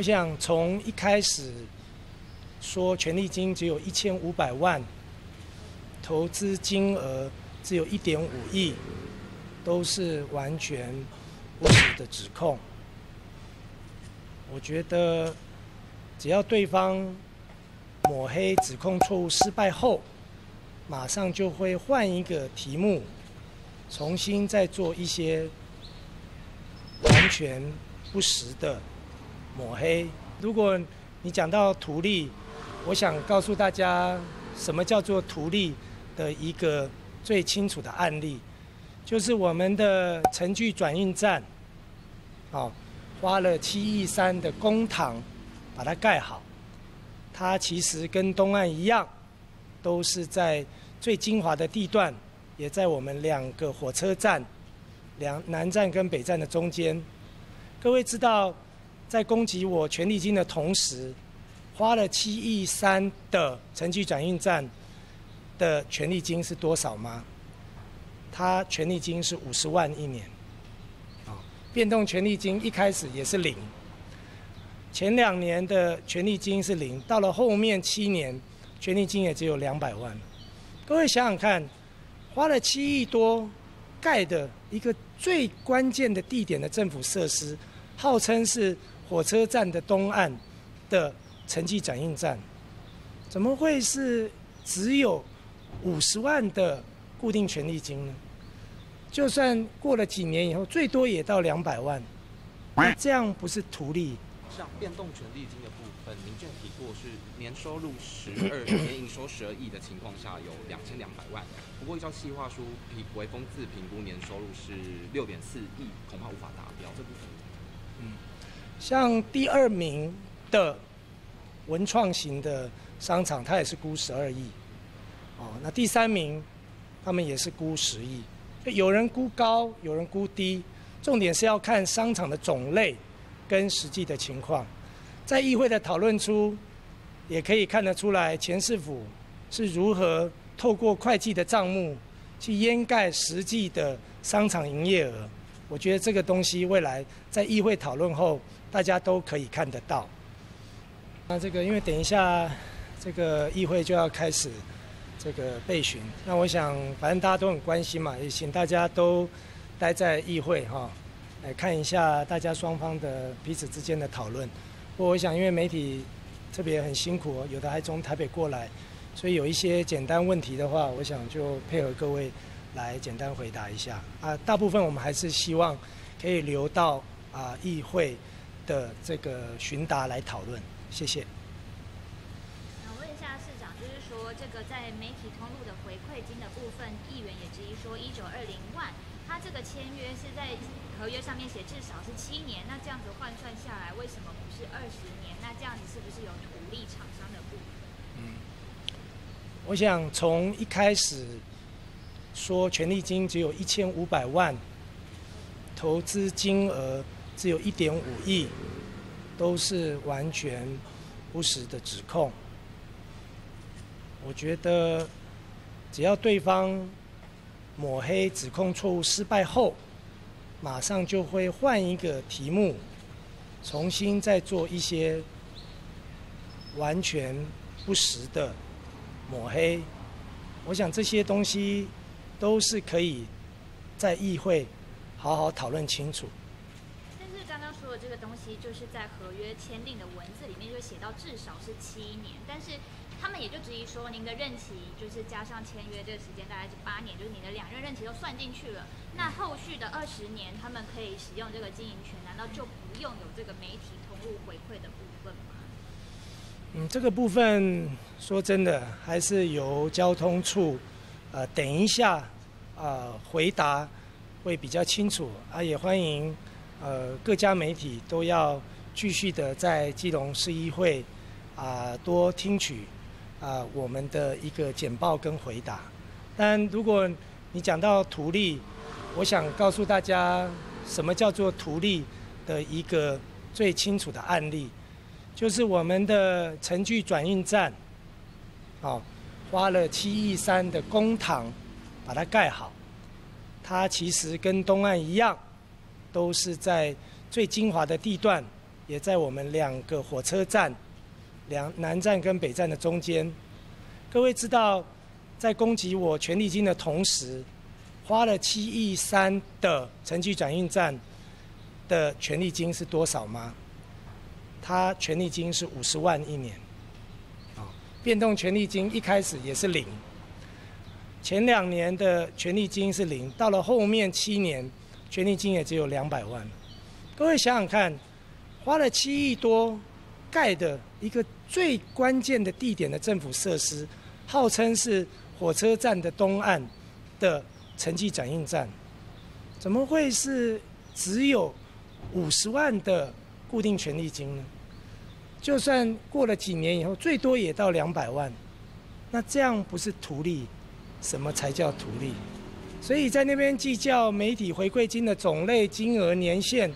我想从一开始说权利金只有一千五百万，投资金额只有一点五亿，都是完全不实的指控。我觉得只要对方抹黑指控错误失败后，马上就会换一个题目，重新再做一些完全不实的抹黑。如果你讲到图利，我想告诉大家，什么叫做图利的一个最清楚的案例，就是我们的城距转运站，哦，花了七亿三的公帑把它盖好，它其实跟东岸一样。都是在最精华的地段，也在我们两个火车站，两南站跟北站的中间。各位知道，在攻击我权利金的同时，花了七亿三的城际转运站的权利金是多少吗？它权利金是五十万一年，啊，变动权利金一开始也是零，前两年的权利金是零，到了后面七年。权利金也只有两百万，各位想想看，花了七亿多盖的一个最关键的地点的政府设施，号称是火车站的东岸的城际转运站，怎么会是只有五十万的固定权利金呢？就算过了几年以后，最多也到两百万，那这样不是图利？像变动权利金的部分，您就提过是年收入十二年营收十二亿的情况下有两千两百万，不过依照计划书评微风自评估年收入是六点四亿，恐怕无法达标。这部分，嗯，像第二名的文创型的商场，它也是估十二亿，哦，那第三名他们也是估十亿，有人估高，有人估低，重点是要看商场的种类。跟实际的情况，在议会的讨论出，也可以看得出来，前市府是如何透过会计的账目去掩盖实际的商场营业额。我觉得这个东西未来在议会讨论后，大家都可以看得到。那这个因为等一下这个议会就要开始这个备询，那我想反正大家都很关心嘛，也请大家都待在议会哈。来看一下大家双方的彼此之间的讨论。不过我想，因为媒体特别很辛苦，有的还从台北过来，所以有一些简单问题的话，我想就配合各位来简单回答一下。啊，大部分我们还是希望可以留到啊议会的这个询答来讨论。谢谢。想问一下市长，就是说这个在媒体通路的回馈金的部分，议员也质疑说一九二零万，他这个签约是在。合约上面写至少是七年，那这样子换算下来，为什么不是二十年？那这样子是不是有土力厂商的部分？嗯，我想从一开始说权利金只有一千五百万，投资金额只有一点五亿，都是完全不实的指控。我觉得只要对方抹黑指控错误失败后，马上就会换一个题目，重新再做一些完全不实的抹黑。我想这些东西都是可以在议会好好讨论清楚。但是刚刚说的这个东西，就是在合约签订的文字里面就写到至少是七年，但是。他们也就质疑说，您的任期就是加上签约这个时间大概是八年，就是你的两任任期都算进去了。那后续的二十年，他们可以使用这个经营权，难道就不用有这个媒体投入回馈的部分吗？嗯，这个部分说真的，还是由交通处，呃，等一下，呃，回答会比较清楚。啊，也欢迎，呃，各家媒体都要继续的在基隆市议会，啊，多听取。啊，我们的一个简报跟回答。但如果你讲到图利，我想告诉大家，什么叫做图利的一个最清楚的案例，就是我们的城距转运站，哦，花了七亿三的公帑把它盖好，它其实跟东岸一样，都是在最精华的地段，也在我们两个火车站，两南站跟北站的中间。各位知道，在攻击我权利金的同时，花了七亿三的城区转运站的权利金是多少吗？它权利金是五十万一年。啊，变动权利金一开始也是零。前两年的权利金是零，到了后面七年，权利金也只有两百万。各位想想看，花了七亿多盖的一个最关键的地点的政府设施，号称是火车站的东岸的城际转运站，怎么会是只有五十万的固定权利金呢？就算过了几年以后，最多也到两百万，那这样不是图利？什么才叫图利？所以在那边计较媒体回馈金的种类、金额、年限。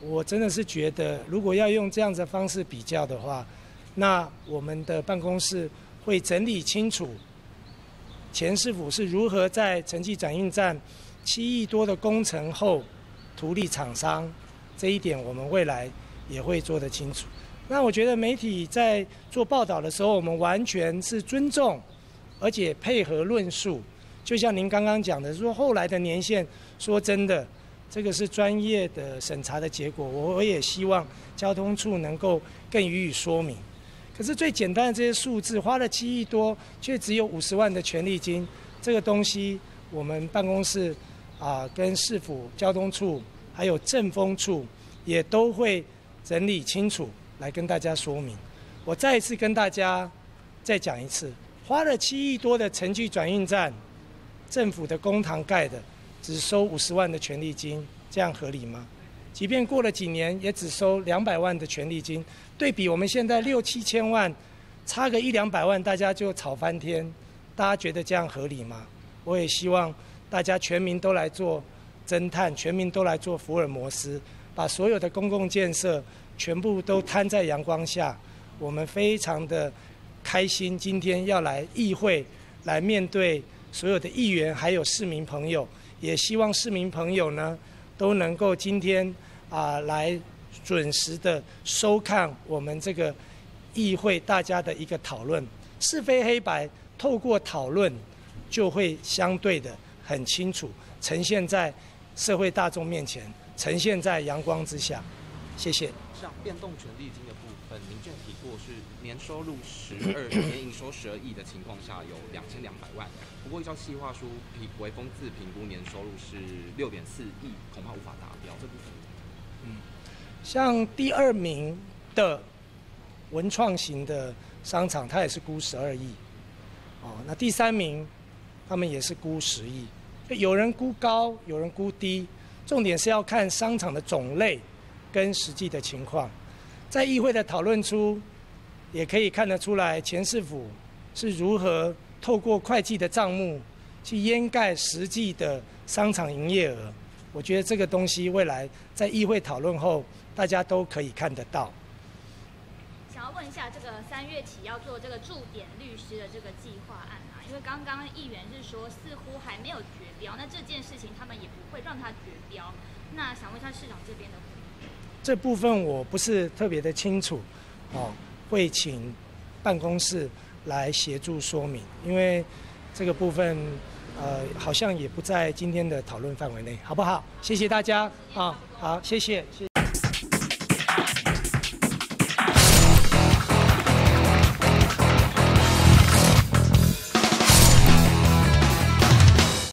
我真的是觉得，如果要用这样的方式比较的话，那我们的办公室会整理清楚，钱师傅是如何在城际转运站七亿多的工程后图利厂商，这一点我们未来也会做得清楚。那我觉得媒体在做报道的时候，我们完全是尊重，而且配合论述。就像您刚刚讲的，说后来的年限，说真的。这个是专业的审查的结果，我我也希望交通处能够更予以说明。可是最简单的这些数字，花了七亿多，却只有五十万的权利金，这个东西我们办公室啊，跟市府交通处还有政风处也都会整理清楚来跟大家说明。我再一次跟大家再讲一次，花了七亿多的城际转运站，政府的公堂盖的。只收五十万的权利金，这样合理吗？即便过了几年，也只收两百万的权利金，对比我们现在六七千万，差个一两百万，大家就吵翻天。大家觉得这样合理吗？我也希望大家全民都来做侦探，全民都来做福尔摩斯，把所有的公共建设全部都摊在阳光下。我们非常的开心，今天要来议会，来面对所有的议员还有市民朋友。也希望市民朋友呢，都能够今天啊来准时的收看我们这个议会大家的一个讨论，是非黑白透过讨论就会相对的很清楚，呈现在社会大众面前，呈现在阳光之下。谢谢。像变动权利金的部分，您就提过是年收入十二年营收十二亿的情况下有两千两百万，不过依照计划书评微风自评估年收入是六点四亿，恐怕无法达标。这部分，嗯，像第二名的文创型的商场，它也是估十二亿，哦，那第三名他们也是估十亿，有人估高，有人估低，重点是要看商场的种类。跟实际的情况，在议会的讨论出，也可以看得出来，前市府是如何透过会计的账目去掩盖实际的商场营业额。我觉得这个东西未来在议会讨论后，大家都可以看得到。想要问一下，这个三月起要做这个驻点律师的这个计划案啊，因为刚刚议员是说似乎还没有绝标，那这件事情他们也不会让它绝标。那想问一下市长这边的。这部分我不是特别的清楚，哦，会请办公室来协助说明，因为这个部分呃好像也不在今天的讨论范围内，好不好？谢谢大家，啊，好，谢谢，谢。